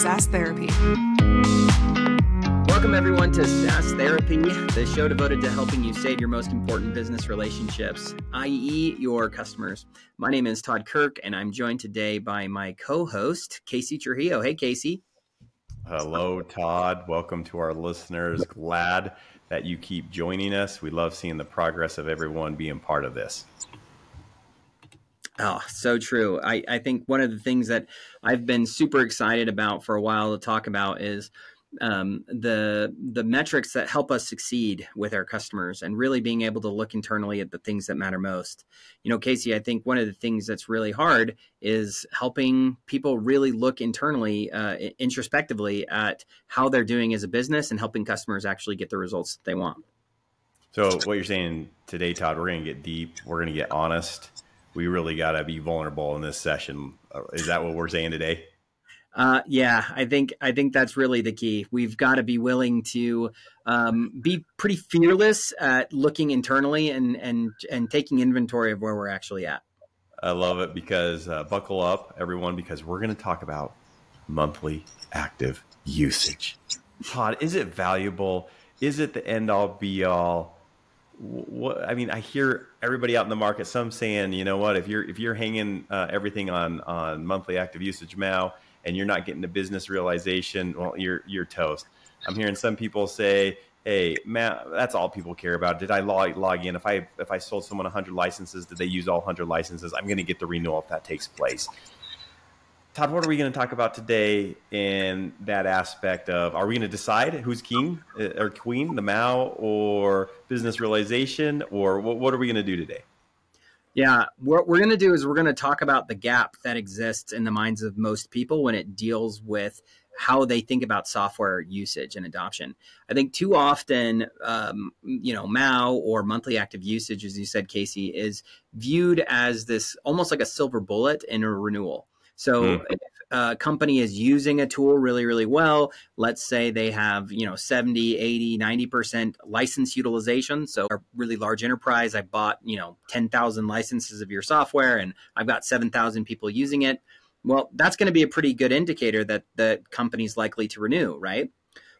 SaaS Therapy. Welcome, everyone, to SaaS Therapy, the show devoted to helping you save your most important business relationships, i.e., your customers. My name is Todd Kirk, and I'm joined today by my co host, Casey Trujillo. Hey, Casey. Hello, Todd. Welcome to our listeners. Glad that you keep joining us. We love seeing the progress of everyone being part of this. Oh, so true. I, I think one of the things that I've been super excited about for a while to talk about is um, the the metrics that help us succeed with our customers and really being able to look internally at the things that matter most. You know, Casey, I think one of the things that's really hard is helping people really look internally, uh, introspectively at how they're doing as a business and helping customers actually get the results that they want. So, what you're saying today, Todd, we're going to get deep. We're going to get honest. We really got to be vulnerable in this session. Uh, is that what we're saying today? Uh, yeah, I think I think that's really the key. We've got to be willing to um, be pretty fearless at looking internally and and and taking inventory of where we're actually at. I love it because uh, buckle up, everyone, because we're going to talk about monthly active usage. Todd, is it valuable? Is it the end all be all? What I mean, I hear everybody out in the market. Some saying, you know what, if you're if you're hanging uh, everything on on monthly active usage now and you're not getting the business realization, well, you're you're toast. I'm hearing some people say, "Hey, man, that's all people care about. Did I log, log in? If I if I sold someone 100 licenses, did they use all 100 licenses? I'm going to get the renewal if that takes place." Todd, what are we going to talk about today in that aspect of are we going to decide who's king uh, or queen, the MAU or business realization, or what, what are we going to do today? Yeah, what we're going to do is we're going to talk about the gap that exists in the minds of most people when it deals with how they think about software usage and adoption. I think too often, um, you know, MAU or monthly active usage, as you said, Casey, is viewed as this almost like a silver bullet in a renewal. So mm. if a company is using a tool really, really well, let's say they have, you know, 70, 80, 90% license utilization. So a really large enterprise, I bought, you know, 10,000 licenses of your software and I've got 7,000 people using it. Well, that's going to be a pretty good indicator that the company's likely to renew, right?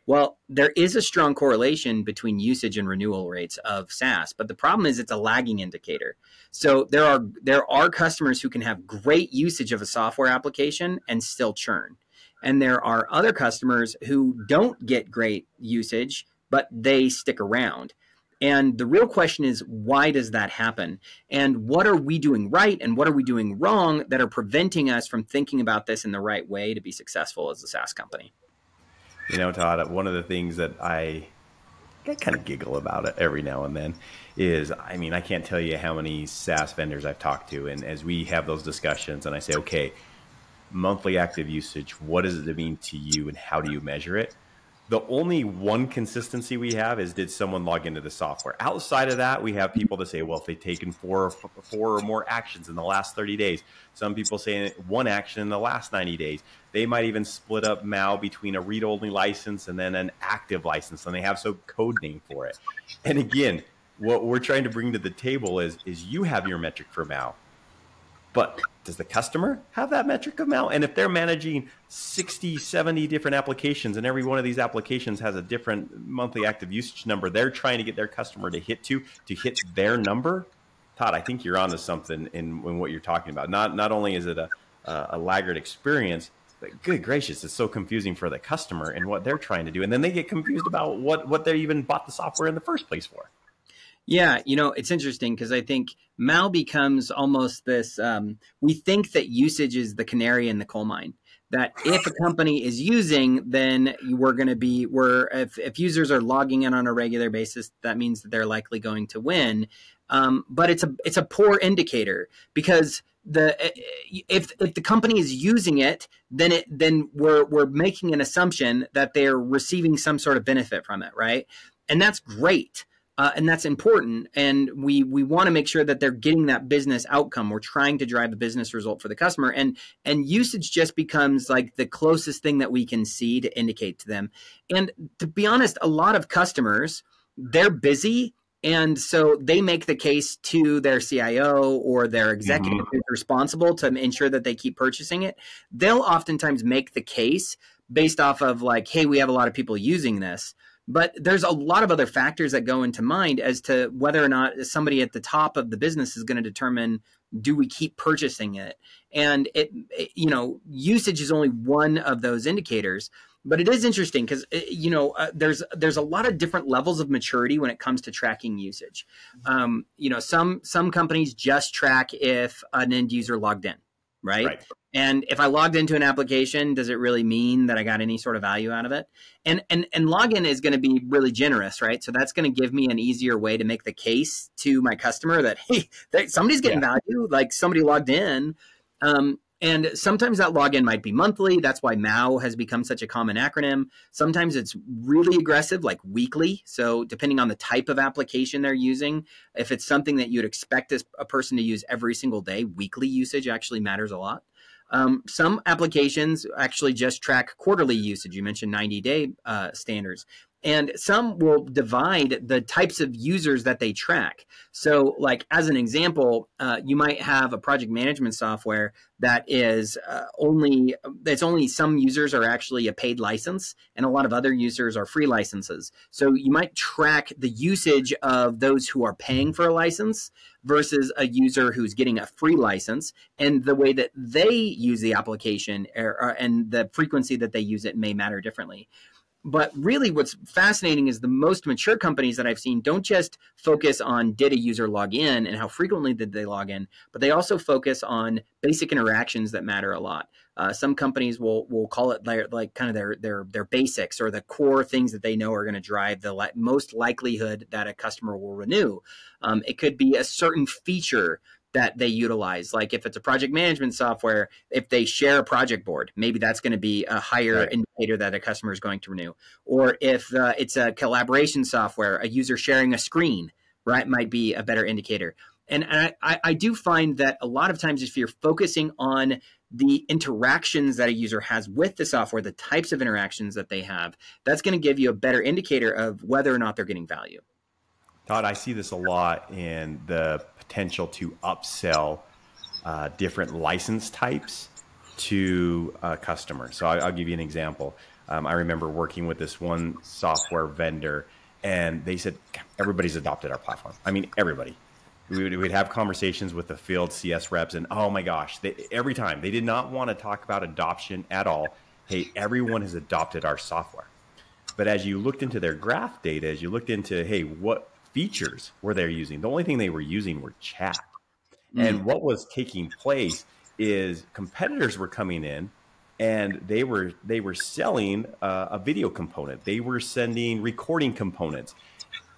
Well, there is a strong correlation between usage and renewal rates of SaaS, but the problem is it's a lagging indicator. So there are there are customers who can have great usage of a software application and still churn. And there are other customers who don't get great usage, but they stick around. And the real question is, why does that happen? And what are we doing right and what are we doing wrong that are preventing us from thinking about this in the right way to be successful as a SaaS company? You know, Todd, one of the things that I, I kind of giggle about it every now and then is I mean, I can't tell you how many SaaS vendors I've talked to. And as we have those discussions and I say, okay, monthly active usage, what does it mean to you and how do you measure it? The only one consistency we have is did someone log into the software? Outside of that, we have people that say, well, if they've taken four or, four or more actions in the last 30 days, some people say one action in the last 90 days. They might even split up MAU between a read only license and then an active license, and they have some code name for it. And again, what we're trying to bring to the table is is you have your metric for MAU, but does the customer have that metric amount? And if they're managing 60, 70 different applications and every one of these applications has a different monthly active usage number, they're trying to get their customer to hit to to hit their number. Todd, I think you're onto something in, in what you're talking about. Not not only is it a, a laggard experience, but good gracious, it's so confusing for the customer and what they're trying to do. And then they get confused about what, what they even bought the software in the first place for. Yeah, you know, it's interesting because I think MAU becomes almost this. Um, we think that usage is the canary in the coal mine. That if a company is using, then we're going to be we're if, if users are logging in on a regular basis, that means that they're likely going to win. Um, but it's a it's a poor indicator because the if if the company is using it, then it then we're we're making an assumption that they're receiving some sort of benefit from it, right? And that's great uh, and that's important. And we we want to make sure that they're getting that business outcome. We're trying to drive a business result for the customer, and and usage just becomes like the closest thing that we can see to indicate to them. And to be honest, a lot of customers they're busy and so they make the case to their CIO or their executive mm-hmm. who's responsible to ensure that they keep purchasing it. They'll oftentimes make the case, based off of like, hey, we have a lot of people using this. But there's a lot of other factors that go into mind as to whether or not somebody at the top of the business is going to determine do we keep purchasing it and it, it, you know usage is only one of those indicators but it is interesting because uh, you know uh, there's there's a lot of different levels of maturity when it comes to tracking usage um, you know some some companies just track if an end user logged in right? right? And if I logged into an application, does it really mean that I got any sort of value out of it? And and and login is going to be really generous, right? So that's going to give me an easier way to make the case to my customer that hey, somebody's getting yeah. value, like somebody logged in. Um, and sometimes that login might be monthly. That's why MAU has become such a common acronym. Sometimes it's really aggressive, like weekly. So, depending on the type of application they're using, if it's something that you'd expect a person to use every single day, weekly usage actually matters a lot. Um, some applications actually just track quarterly usage. You mentioned 90 day uh, standards and some will divide the types of users that they track. So, like as an example, uh, you might have a project management software that is uh, only that's only some users are actually a paid license, and a lot of other users are free licenses. So you might track the usage of those who are paying for a license versus a user who's getting a free license, and the way that they use the application er, er, and the frequency that they use it may matter differently but really what's fascinating is the most mature companies that I've seen don't just focus on did a user log in and how frequently did they log in, but they also focus on basic interactions that matter a lot. Uh, some companies will will call it their, like kind of their their their basics or the core things that they know are going to drive the li- most likelihood that a customer will renew. Um, it could be a certain feature that they utilize. Like if it's a project management software, if they share a project board, maybe that's going to be a higher right. indicator that a customer is going to renew. Or if uh, it's a collaboration software, a user sharing a screen, right, might be a better indicator. And I, I do find that a lot of times, if you're focusing on the interactions that a user has with the software, the types of interactions that they have, that's going to give you a better indicator of whether or not they're getting value. Todd, I see this a lot in the potential to upsell uh, different license types to a customer. So I'll, I'll give you an example. Um, I remember working with this one software vendor, and they said everybody's adopted our platform. I mean, everybody. We would, we'd have conversations with the field CS reps, and oh my gosh, they, every time they did not want to talk about adoption at all. Hey, everyone has adopted our software. But as you looked into their graph data, as you looked into, hey, what features were they using? The only thing they were using were chat. Mm. And what was taking place is competitors were coming in and they were they were selling uh, a video component. They were sending recording components.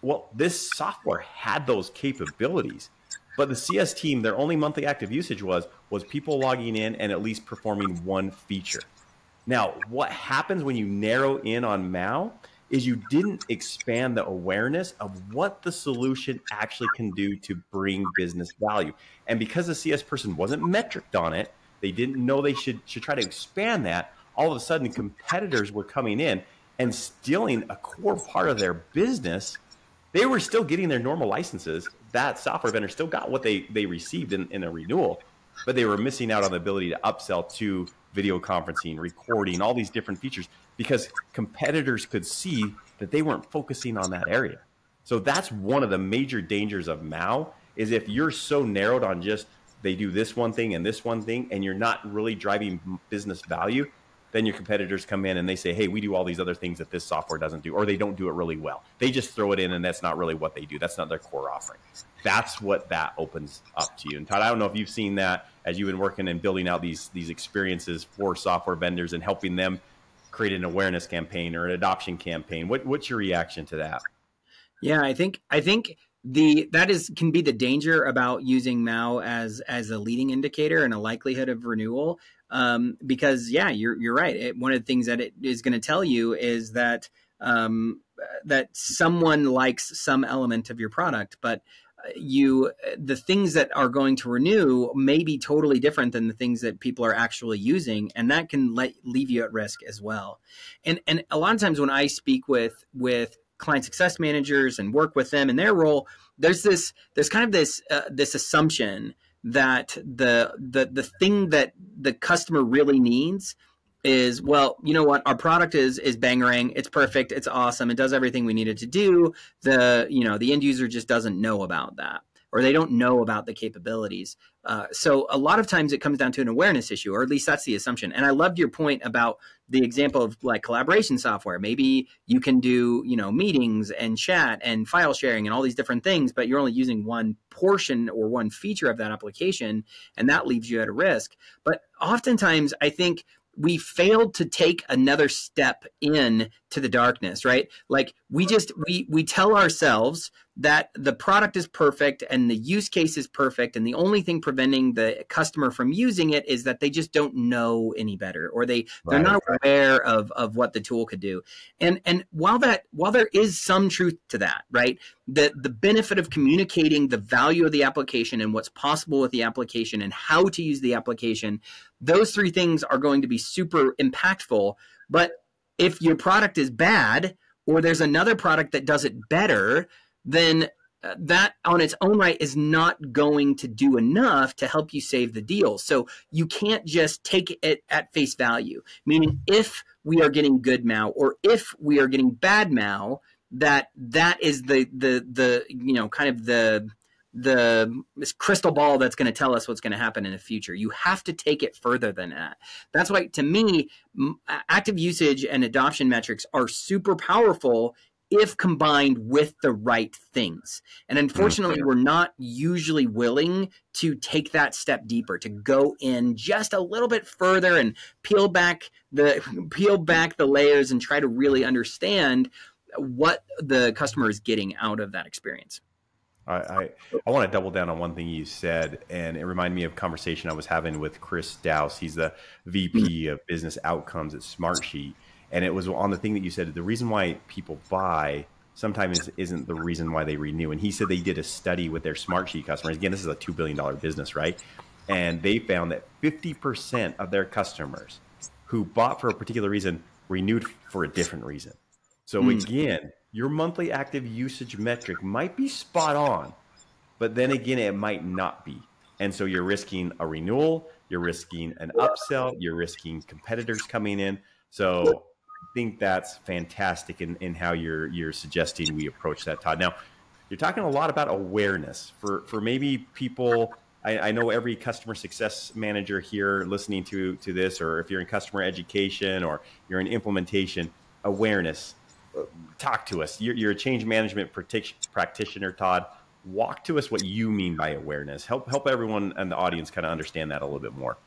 Well, this software had those capabilities, but the CS team, their only monthly active usage was was people logging in and at least performing one feature. Now, what happens when you narrow in on MAU is you didn't expand the awareness of what the solution actually can do to bring business value. And because the CS person wasn't metriced on it, they didn't know they should should try to expand that. All of a sudden, competitors were coming in and stealing a core part of their business. They were still getting their normal licenses. That software vendor still got what they they received in, in a renewal, but they were missing out on the ability to upsell to video conferencing, recording, all these different features because competitors could see that they weren't focusing on that area. So that's one of the major dangers of MAU is if you're so narrowed on just they do this one thing and this one thing and you're not really driving business value, then your competitors come in and they say, "Hey, we do all these other things that this software doesn't do or they don't do it really well." They just throw it in and that's not really what they do. That's not their core offering. That's what that opens up to you. And Todd, I don't know if you've seen that as you've been working and building out these these experiences for software vendors and helping them create an awareness campaign or an adoption campaign. What, what's your reaction to that? Yeah, I think I think the that is can be the danger about using MAU as as a leading indicator and a likelihood of renewal. Um, because yeah, you're you're right. It, one of the things that it is going to tell you is that um, that someone likes some element of your product, but you the things that are going to renew may be totally different than the things that people are actually using and that can let, leave you at risk as well. And and a lot of times when i speak with with client success managers and work with them in their role there's this there's kind of this uh, this assumption that the the the thing that the customer really needs is well you know what? Our product is is bangerang it's perfect. It's awesome. It does everything we needed to do. The you know the end user just doesn't know about that or they don't know about the capabilities. Uh, so a lot of times it comes down to an awareness issue or at least that's the assumption. And i loved your point about the example of like collaboration software. Maybe you can do you know meetings and chat and file sharing and all these different things but you're only using one portion or one feature of that application and that leaves you at a risk. But oftentimes i think we failed to take another step in to the darkness right? Like we just we we tell ourselves that the product is perfect and the use case is perfect and the only thing preventing the customer from using it is that they just don't know any better or they they're right, not aware of of what the tool could do. And and while that while there is some truth to that right the the benefit of communicating the value of the application and what's possible with the application and how to use the application those three things are going to be super impactful but if your product is bad or there's another product that does it better then uh, that on its own right is not going to do enough to help you save the deal. So you can't just take it at face value. Meaning, if we are getting good MAU or if we are getting bad MAU, that that is the the the you know kind of the the crystal ball that's going to tell us what's going to happen in the future. You have to take it further than that. That's why, to me, active usage and adoption metrics are super powerful if combined with the right things. And unfortunately, we're not usually willing to take that step deeper, to go in just a little bit further and peel back the peel back the layers and try to really understand what the customer is getting out of that experience. I, I, I, want to double down on one thing you said, and it reminded me of a conversation I was having with Chris Dowse. He's the VP mm-hmm. of Business Outcomes at Smartsheet and it was on the thing that you said the reason why people buy sometimes isn't the reason why they renew and he said they did a study with their smartsheet customers again this is a $2 billion business right and they found that 50% of their customers who bought for a particular reason renewed for a different reason so mm. again your monthly active usage metric might be spot on but then again it might not be and so you're risking a renewal you're risking an upsell you're risking competitors coming in so I think that's fantastic in, in how you're you're suggesting we approach that, Todd. Now, you're talking a lot about awareness for for maybe people. I, I know every customer success manager here listening to to this, or if you're in customer education or you're in implementation, awareness. Talk to us. You're, you're a change management practitioner, Todd. Walk to us what you mean by awareness. Help help everyone and the audience kind of understand that a little bit more.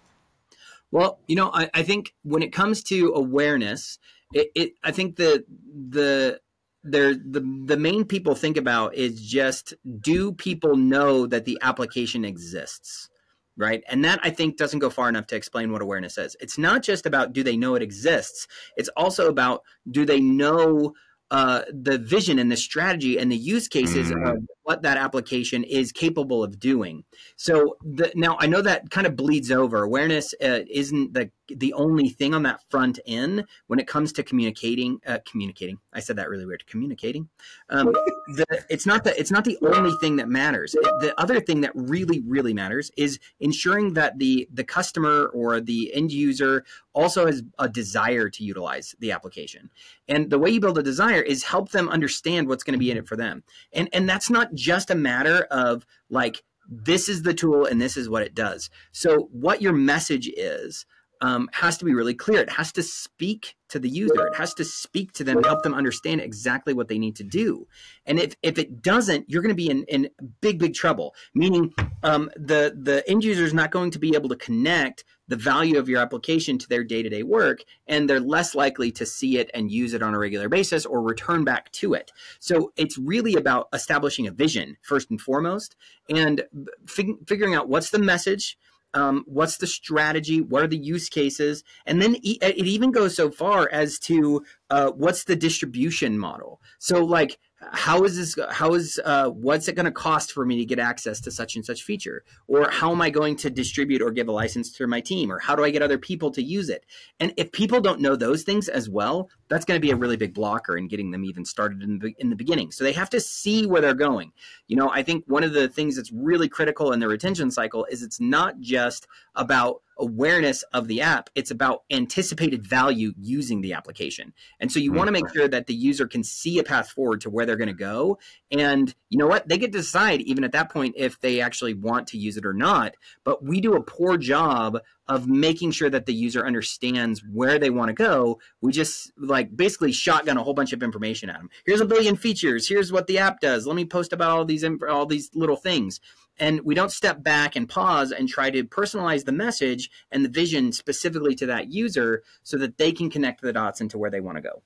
Well, you know, I, I, think when it comes to awareness, it, it I think the the there the the main people think about is just do people know that the application exists right and that i think doesn't go far enough to explain what awareness is it's not just about do they know it exists it's also about do they know uh, the vision and the strategy and the use cases mm-hmm. of what that application is capable of doing. So the, now I know that kind of bleeds over. Awareness uh, isn't the the only thing on that front end when it comes to communicating. Uh, communicating. I said that really weird. Communicating. Um, the, it's not the it's not the only thing that matters. The other thing that really really matters is ensuring that the the customer or the end user also has a desire to utilize the application. And the way you build a desire is help them understand what's going to be in it for them. And and that's not just a matter of like this is the tool and this is what it does. So what your message is um, has to be really clear. It has to speak to the user. It has to speak to them, help them understand exactly what they need to do. And if, if it doesn't, you're going to be in, in big, big trouble. Meaning, um, the the end user is not going to be able to connect the value of your application to their day to day work, and they're less likely to see it and use it on a regular basis or return back to it. So it's really about establishing a vision first and foremost, and fig- figuring out what's the message um, what's the strategy? What are the use cases? And then it even goes so far as to uh, what's the distribution model. So, like, how is this how is uh, what's it going to cost for me to get access to such and such feature? Or how am i going to distribute or give a license to my team? Or how do i get other people to use it? And if people don't know those things as well that's going to be a really big blocker in getting them even started in the, in the beginning. So they have to see where they're going. You know i think one of the things that's really critical in the retention cycle is it's not just about awareness of the app. It's about anticipated value using the application. And so you mm-hmm. want to make sure that the user can see a path forward to where they're going to go. And you know what? They get to decide even at that point if they actually want to use it or not. But we do a poor job of making sure that the user understands where they want to go. We just like basically shotgun a whole bunch of information at them. Here's a billion features. Here's what the app does. Let me post about all these all these little things. And we don't step back and pause and try to personalize the message and the vision specifically to that user so that they can connect the dots into where they want to go.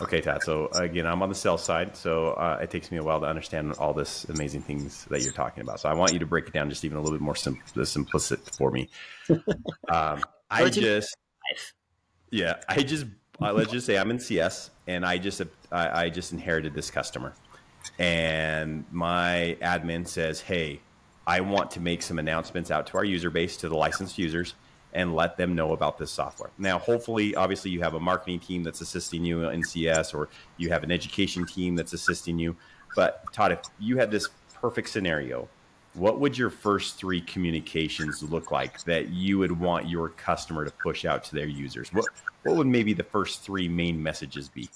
Okay, Todd. So again, I'm on the sales side, so uh, it takes me a while to understand all this amazing things that you're talking about. So I want you to break it down just even a little bit more sim- simplistic for me. Um, I just, yeah, I just uh, let's just say I'm in CS, and I just I, I just inherited this customer, and my admin says, "Hey, I want to make some announcements out to our user base, to the licensed users." and let them know about this software. Now, hopefully, obviously, you have a marketing team that's assisting you in CS, or you have an education team that's assisting you. But Todd, if you had this perfect scenario, what would your first three communications look like that you would want your customer to push out to their users? What what would maybe the first three main messages be?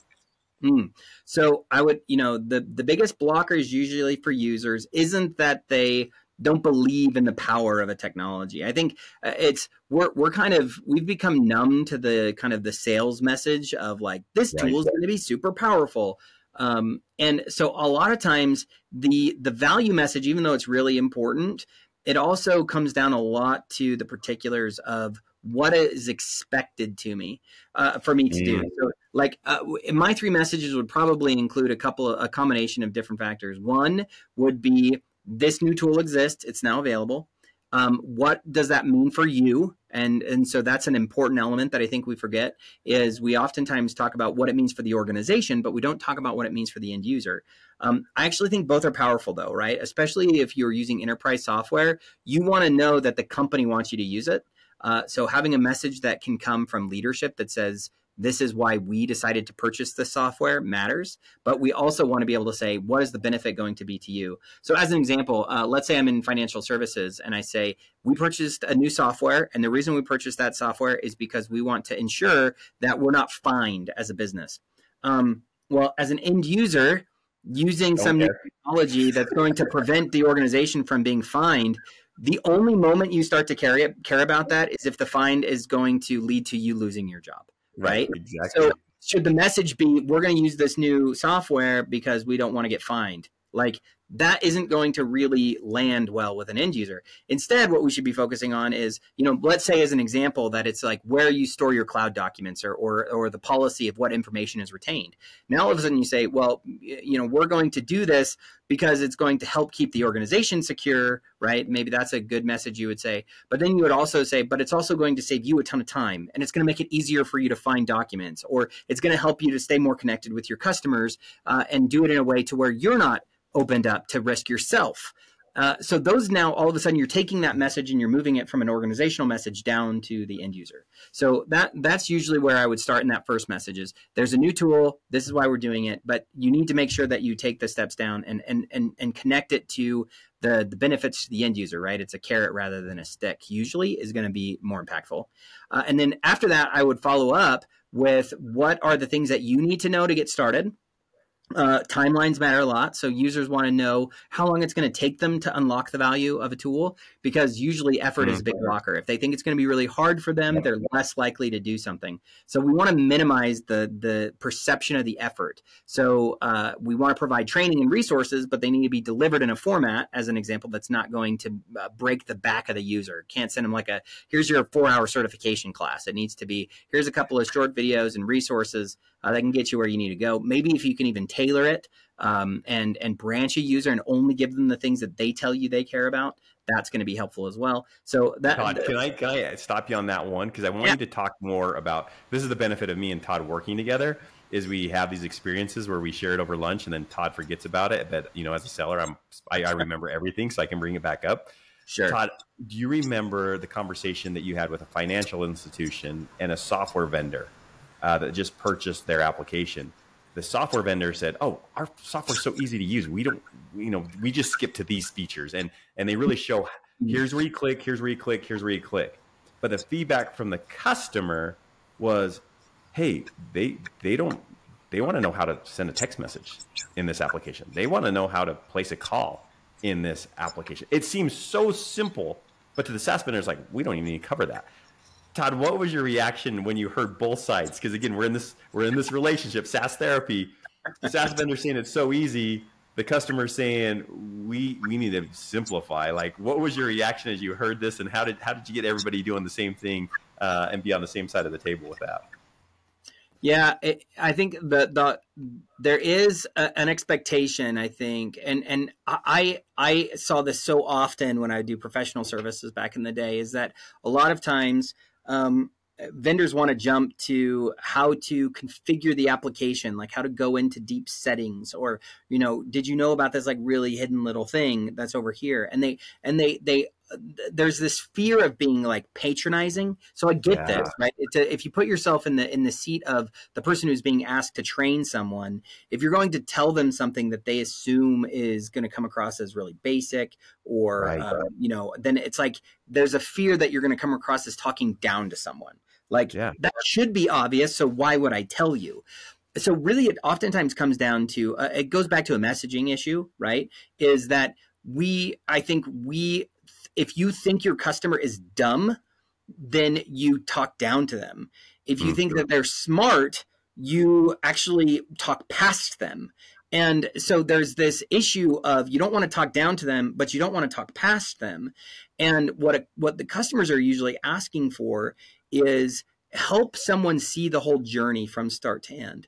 Mm. So I would, you know, the the biggest blockers usually for users isn't that they don't believe in the power of a technology. I think uh, it's we're we're kind of we've become numb to the kind of the sales message of like this right. tool is going to be super powerful. Um, and so a lot of times the the value message, even though it's really important, it also comes down a lot to the particulars of what is expected to me uh, for me to do. So, like uh, my three messages would probably include a couple of a combination of different factors. One would be this new tool exists. It's now available. Um, what does that mean for you? And and so that's an important element that I think we forget is we oftentimes talk about what it means for the organization, but we don't talk about what it means for the end user. Um, I actually think both are powerful, though, right? Especially if you're using enterprise software, you want to know that the company wants you to use it. Uh, so having a message that can come from leadership that says, this is why we decided to purchase the software matters but we also want to be able to say what is the benefit going to be to you? So as an example uh, let's say i'm in financial services and i say we purchased a new software and the reason we purchased that software is because we want to ensure that we're not fined as a business. Um, well as an end user using some new technology that's going to prevent the organization from being fined the only moment you start to care, care about that is if the fine is going to lead to you losing your job right? Exactly. So should the message be we're going to use this new software because we don't want to get fined? Like that isn't going to really land well with an end user. Instead, what we should be focusing on is, you know, let's say as an example that it's like where you store your cloud documents or, or, or the policy of what information is retained. Now, all of a sudden you say, well, you know, we're going to do this because it's going to help keep the organization secure, right? Maybe that's a good message you would say. But then you would also say, but it's also going to save you a ton of time and it's going to make it easier for you to find documents or it's going to help you to stay more connected with your customers uh, and do it in a way to where you're not opened up to risk yourself. Uh, so those now all of a sudden you're taking that message and you're moving it from an organizational message down to the end user. So that that's usually where I would start in that first message is there's a new tool, this is why we're doing it, but you need to make sure that you take the steps down and and and, and connect it to the the benefits to the end user, right? It's a carrot rather than a stick. Usually is going to be more impactful. Uh, and then after that, I would follow up with what are the things that you need to know to get started uh, timelines matter a lot. So users want to know how long it's going to take them to unlock the value of a tool because usually effort mm-hmm. is a big mm-hmm. blocker. If they think it's going to be really hard for them, they're less likely to do something. So we want to minimize the the perception of the effort. So uh, we want to provide training and resources, but they need to be delivered in a format, as an example, that's not going to uh, break the back of the user. Can't send them like a here's your four hour certification class. It needs to be here's a couple of short videos and resources uh, that can get you where you need to go. Maybe if you can even tailor it um, and and branch a user and only give them the things that they tell you they care about, that's going to be helpful as well. So that Todd, can I can I stop you on that one because I want yeah. you to talk more about this is the benefit of me and Todd working together is we have these experiences where we share it over lunch and then Todd forgets about it. But you know, as a seller, I'm I, I remember everything, so I can bring it back up. Sure. Todd, do you remember the conversation that you had with a financial institution and a software vendor uh, that just purchased their application. The software vendor said, "Oh, our software's so easy to use. We don't, you know, we just skip to these features." And and they really show here's where you click, here's where you click, here's where you click. but the feedback from the customer was, "Hey, they they don't they want to know how to send a text message in this application. They want to know how to place a call in this application." It seems so simple, but to the SaaS vendors, like we don't even need to cover that. Todd, what was your reaction when you heard both sides? Because again, we're in this we're in this relationship, SaaS therapy. The SaaS vendor saying it's so easy, the customer saying we we need to simplify. Like, what was your reaction as you heard this, and how did how did you get everybody doing the same thing uh, and be on the same side of the table with that? Yeah, it, I think the the there is a, an expectation. I think, and and I I saw this so often when I do professional services back in the day. Is that a lot of times um, vendors want to jump to how to configure the application like how to go into deep settings or you know did you know about this like really hidden little thing that's over here? And they and they they there's this fear of being like patronizing so i get yeah. this right a, if you put yourself in the in the seat of the person who's being asked to train someone if you're going to tell them something that they assume is going to come across as really basic or right. uh, you know then it's like there's a fear that you're going to come across as talking down to someone like yeah. that should be obvious. So why would I tell you? So really, it oftentimes comes down to uh, it goes back to a messaging issue, right? Is that we? I think we. If you think your customer is dumb, then you talk down to them. If you mm-hmm. think that they're smart, you actually talk past them. And so there's this issue of you don't want to talk down to them, but you don't want to talk past them. And what a, what the customers are usually asking for is help someone see the whole journey from start to end.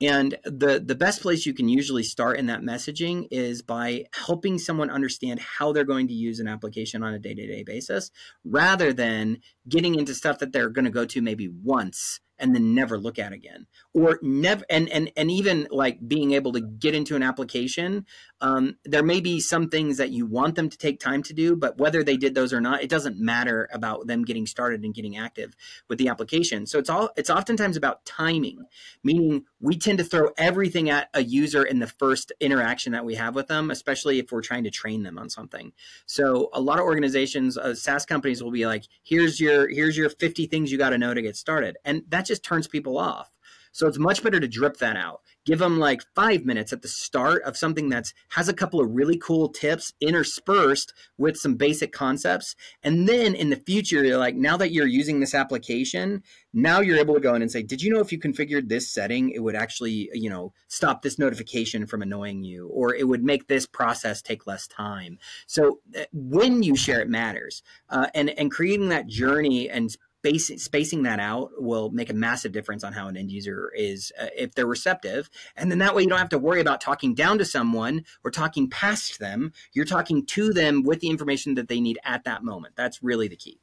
And the the best place you can usually start in that messaging is by helping someone understand how they're going to use an application on a day-to-day basis rather than getting into stuff that they're going to go to maybe once and then never look at again. Or never and and and even like being able to get into an application um, there may be some things that you want them to take time to do but whether they did those or not it doesn't matter about them getting started and getting active with the application. So it's all it's oftentimes about timing meaning we tend to throw everything at a user in the first interaction that we have with them especially if we're trying to train them on something. So a lot of organizations uh, saas companies will be like here's your here's your 50 things you got to know to get started. And that just turns people off. So it's much better to drip that out. Give them like five minutes at the start of something that's has a couple of really cool tips interspersed with some basic concepts. And then in the future, you're like, now that you're using this application, now you're able to go in and say, did you know if you configured this setting, it would actually, you know, stop this notification from annoying you, or it would make this process take less time. So uh, when you share it matters. Uh, and, and creating that journey and spacing, spacing that out will make a massive difference on how an end user is uh, if they're receptive. And then that way you don't have to worry about talking down to someone or talking past them. You're talking to them with the information that they need at that moment. That's really the key.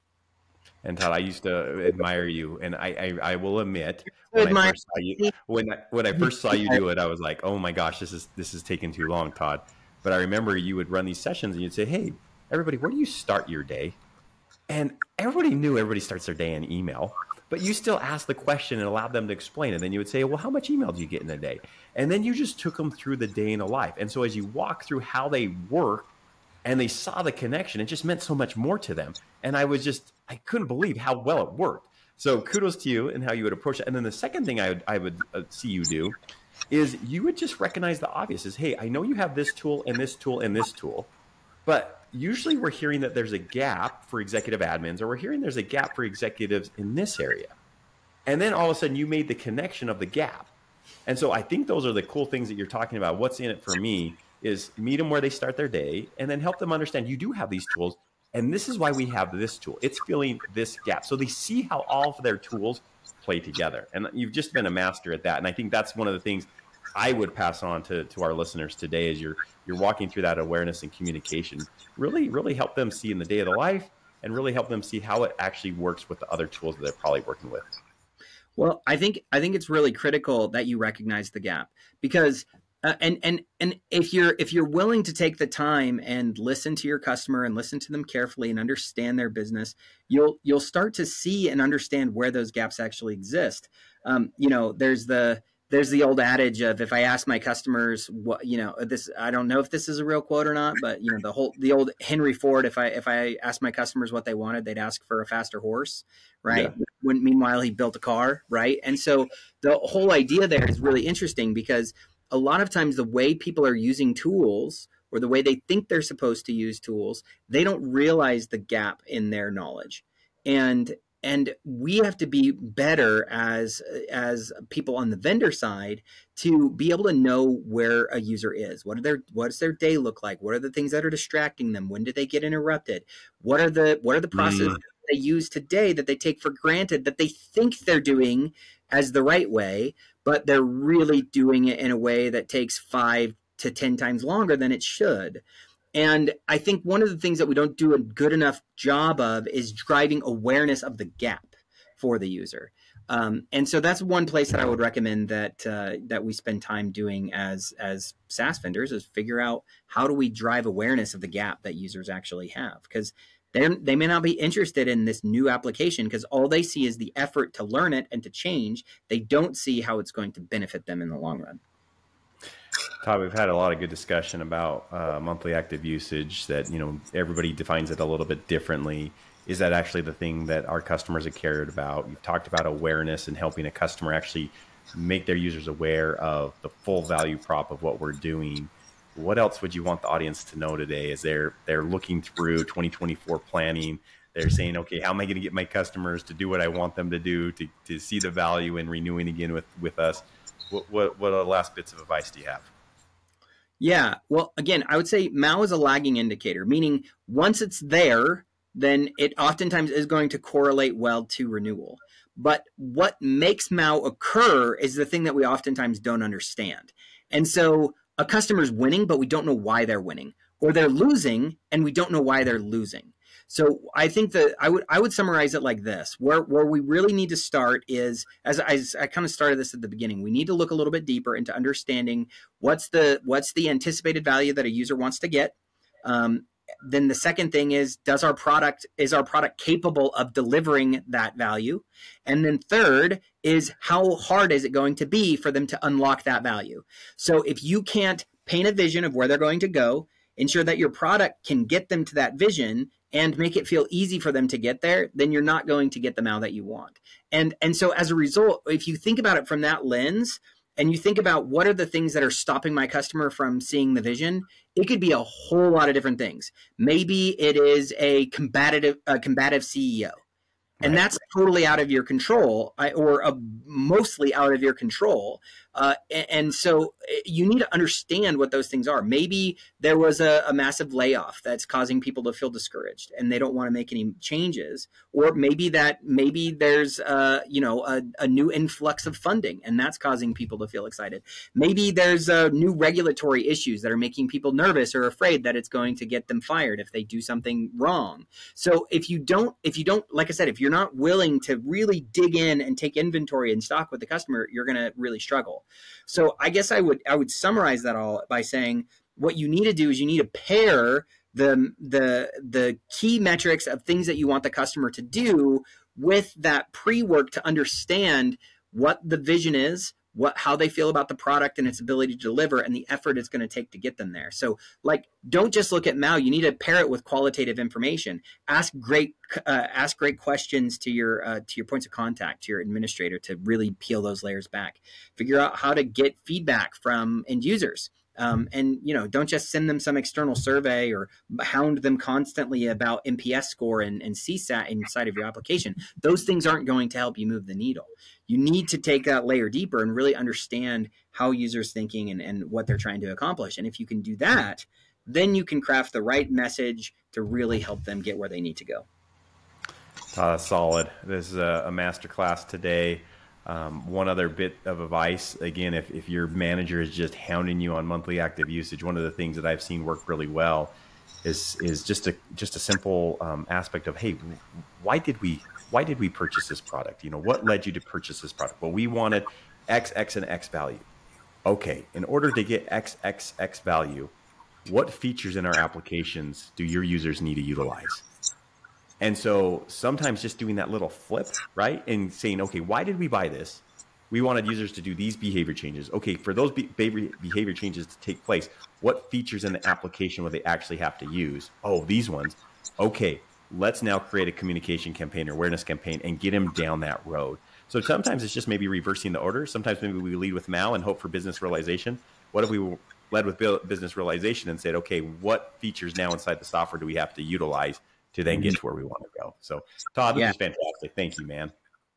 And Todd, I used to admire you, and I, I, I will admit when I first saw you when I, when I first saw you do it, I was like, oh my gosh, this is this is taking too long, Todd. But I remember you would run these sessions, and you'd say, hey, everybody, where do you start your day? And everybody knew everybody starts their day in email, but you still asked the question and allowed them to explain. And then you would say, well, how much email do you get in a day? And then you just took them through the day in a life. And so as you walk through how they work and they saw the connection, it just meant so much more to them. And I was just, I couldn't believe how well it worked. So kudos to you and how you would approach it. And then the second thing I would, I would uh, see you do is you would just recognize the obvious is, hey, I know you have this tool and this tool and this tool, but usually we're hearing that there's a gap for executive admins, or we're hearing there's a gap for executives in this area. And then all of a sudden you made the connection of the gap. And so I think those are the cool things that you're talking about. What's in it for me is meet them where they start their day and then help them understand you do have these tools. And this is why we have this tool. It's filling this gap. So they see how all of their tools play together. And you've just been a master at that. And I think that's one of the things I would pass on to, to our listeners today as you're you're walking through that awareness and communication. Really, really help them see in the day of the life and really help them see how it actually works with the other tools that they're probably working with. Well, I think I think it's really critical that you recognize the gap because uh, and and and if you're if you're willing to take the time and listen to your customer and listen to them carefully and understand their business, you'll you'll start to see and understand where those gaps actually exist. Um, you know, there's the there's the old adage of if I ask my customers what you know this I don't know if this is a real quote or not, but you know the whole the old Henry Ford if I if I asked my customers what they wanted, they'd ask for a faster horse, right? Yeah. When meanwhile he built a car, right? And so the whole idea there is really interesting because a lot of times the way people are using tools or the way they think they're supposed to use tools, they don't realize the gap in their knowledge. And and we have to be better as as people on the vendor side to be able to know where a user is. What are their what does their day look like? What are the things that are distracting them? When do they get interrupted? What are the what are the processes mm. they use today that they take for granted that they think they're doing as the right way but they're really doing it in a way that takes five to ten times longer than it should and I think one of the things that we don't do a good enough job of is driving awareness of the gap for the user. Um, and so that's one place that I would recommend that uh, that we spend time doing as as SaaS vendors is figure out how do we drive awareness of the gap that users actually have because they they may not be interested in this new application because all they see is the effort to learn it and to change. They don't see how it's going to benefit them in the long run. Todd, we've had a lot of good discussion about uh, monthly active usage. That you know everybody defines it a little bit differently. Is that actually the thing that our customers are cared about? You've talked about awareness and helping a customer actually make their users aware of the full value prop of what we're doing. What else would you want the audience to know today? As they're they're looking through 2024 planning, they're saying, okay, how am I going to get my customers to do what I want them to do to, to see the value in renewing again with with us? What what what last bits of advice do you have? Yeah, well, again, I would say MAU is a lagging indicator, meaning once it's there, then it oftentimes is going to correlate well to renewal. But what makes MAU occur is the thing that we oftentimes don't understand. And so a customer's winning, but we don't know why they're winning, or they're losing, and we don't know why they're losing. So I think that I would I would summarize it like this: where where we really need to start is as I, I kind of started this at the beginning. We need to look a little bit deeper into understanding what's the what's the anticipated value that a user wants to get. Um, then the second thing is does our product is our product capable of delivering that value and then third is how hard is it going to be for them to unlock that value so if you can't paint a vision of where they're going to go ensure that your product can get them to that vision and make it feel easy for them to get there, then you're not going to get the MAU that you want. And and so as a result, if you think about it from that lens, and you think about what are the things that are stopping my customer from seeing the vision, it could be a whole lot of different things. Maybe it is a combative a combative CEO and that's totally out of your control or uh, mostly out of your control. Uh, and, and, so eh, you need to understand what those things are. Maybe there was a, a, massive layoff that's causing people to feel discouraged and they don't want to make any changes. Or maybe that maybe there's uh, you know a, a, new influx of funding and that's causing people to feel excited. Maybe there's uh, new regulatory issues that are making people nervous or afraid that it's going to get them fired if they do something wrong. So if you don't if you don't like i said if you're not willing to really dig in and take inventory and stock with the customer, you're going to really struggle. So I guess I would I would summarize that all by saying what you need to do is you need to pair the the the key metrics of things that you want the customer to do with that pre-work to understand what the vision is what how they feel about the product and its ability to deliver and the effort it's going to take to get them there. So like don't just look at MAU you need to pair it with qualitative information. Ask great uh, ask great questions to your uh, to your points of contact to your administrator to really peel those layers back. Figure out how to get feedback from end users um, and you know don't just send them some external survey or hound them constantly about NPS score and, and csat inside of your application. Those things aren't going to help you move the needle. You need to take that layer deeper and really understand how users thinking and, and what they're trying to accomplish. And if you can do that then you can craft the right message to really help them get where they need to go. Uh, solid. This is a, a master class today um, one other bit of advice again, if, if your manager is just hounding you on monthly active usage, one of the things that I've seen work really well is is just a just a simple um, aspect of hey, why did we why did we purchase this product? You know, what led you to purchase this product? Well, we wanted X, X, and X value. Okay, in order to get X, X, X value, what features in our applications do your users need to utilize? And so sometimes just doing that little flip, right? And saying, okay, why did we buy this? we wanted users to do these behavior changes. Okay, for those behavior changes to take place, what features in the application would they actually have to use? Oh, these ones. Okay, let's now create a communication campaign or awareness campaign and get them down that road. So sometimes it's just maybe reversing the order. Sometimes maybe we lead with MAU and hope for business realization. What if we led with business realization and said, okay, what features now inside the software do we have to utilize to then get to where we want to go? So Todd, this yeah. is fantastic. Thank you, man.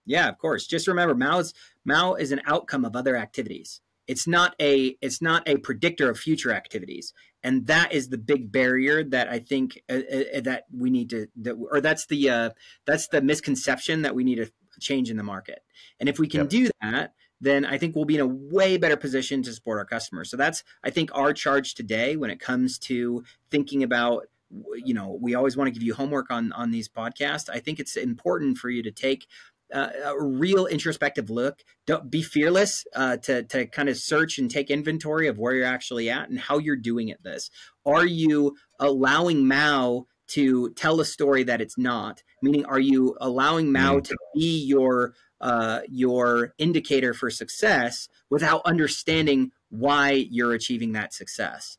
Yeah, of course. Just remember, MAU is, MAU is an outcome of other activities. It's not a it's not a predictor of future activities, and that is the big barrier that I think uh, uh, that we need to that, or that's the uh, that's the misconception that we need to change in the market. And if we can yep. do that, then I think we'll be in a way better position to support our customers. So that's I think our charge today when it comes to thinking about you know we always want to give you homework on on these podcasts. I think it's important for you to take uh, a real introspective look. Don't be fearless uh, to to kind of search and take inventory of where you're actually at and how you're doing at this. Are you allowing MAU to tell a story that it's not? Meaning, are you allowing MAU to be your uh, your indicator for success without understanding why you're achieving that success?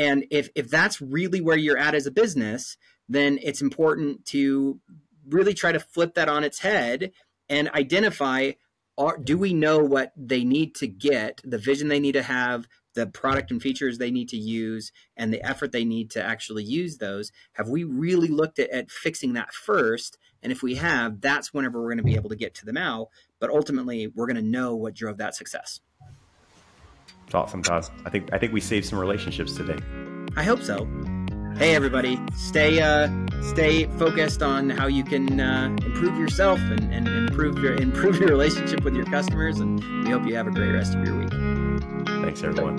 And if if that's really where you're at as a business, then it's important to really try to flip that on its head and identify are, do we know what they need to get, the vision they need to have, the product and features they need to use, and the effort they need to actually use those? Have we really looked at, at fixing that first? And if we have, that's whenever we're going to be able to get to the MAU. But ultimately, we're going to know what drove that success. Awesome, Todd. I think I think we saved some relationships today. I hope so hey everybody stay uh, stay focused on how you can uh, improve yourself and, and improve your improve your relationship with your customers and we hope you have a great rest of your week thanks everyone